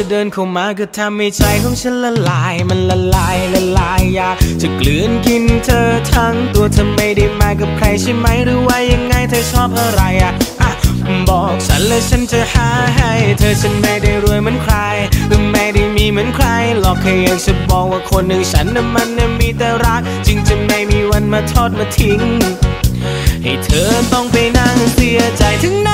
ธอเดินเข้ามาก็ทำให้ใจของฉันละลาย มันละลายละลายอยากจะกลืนกินเธอทั้งตัวเธอไม่ได้มากับใครใช่ไหมหรือว่ายังไงเธอชอบอะไรอะบอกฉันและฉันจะหาให้ เธอฉันไม่ได้รวยเหมือนใครหรือไม่ได้มีเหมือนใคร หรอกแค่อยากจะบอกว่าคนหนึ่งฉันน่ะมันน่ะมีแต่รัก จึงจะไม่มีวันมาทอดมาทิ้ง ให้เธอต้องไปนั่งเสียใจถึง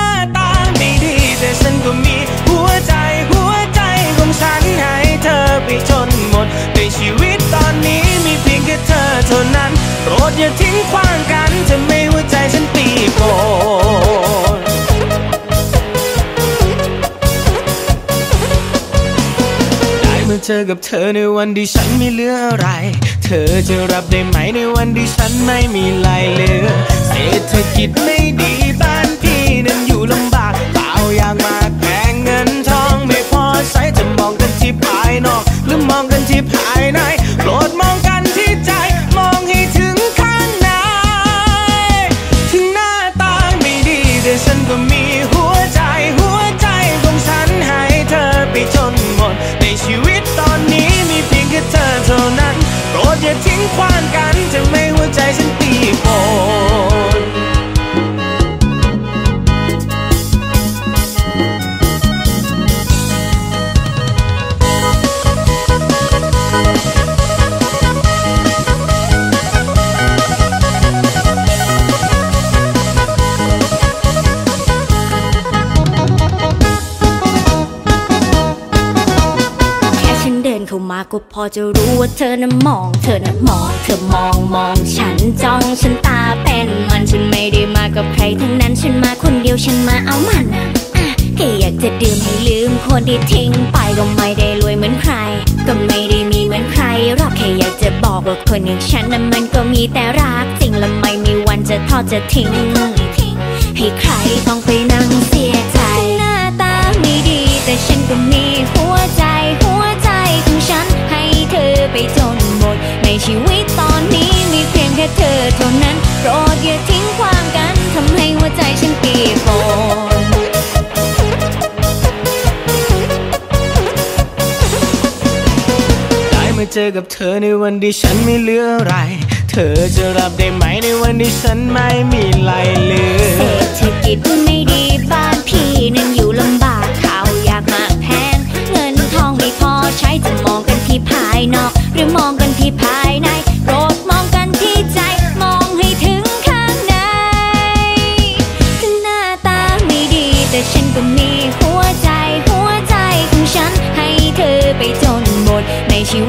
ดอย่าทิ้งขว้างกันจะไม่หัวใจฉันปีโปนได้มาเจอกับเธอในวันที่ฉันไม่เหลืออะไร เธอจะรับได้ไหมในวันที่ฉันไม่มีไรเหลือ เศรษฐกิจไม่ดี ว้านกันจะไม่หัวใจฉันตีโป มาก็พอจะรู้ว่าเธอน่ะมอง เธอน่ะมอง เธอมองมองฉันจ้องฉันตาเป็นมันฉันไม่ได้มากับใครทั้งนั้นฉันมาคนเดียวฉันมาเอามันอะแค่อยากจะดื่มให้ลืมคนที่ทิ้งไปก็ไม่ได้รวยเหมือนใคร ก็ไม่ได้มีเหมือนใครหรอกแค่อยากจะบอกว่าคนอย่างฉันน่ะมันก็มีแต่รักจริงและไม่มีวันจะทอดจะทิ้งให้ใครต้องไปนั่งเสียใจหน้าตาไม่ดีแต่ฉันก็มี มาเจอกับเธอในวันที่ฉันไม่เหลืออะไร เธอจะรับได้ไหมในวันที่ฉันไม่มีไหลเหลือเศรษฐกิจไม่ดีบ้านพี่นั้นอยู่ลำบากข้าวยากมากแพง เงินทองไม่พอใช้จะมองกันที่ภายนอก หรือมองกันที่ภายในโปรดมองกันที่ใจมองให้ถึงข้างในถึงหน้าตาไม่ดีแต่ฉันก็มี Chỉ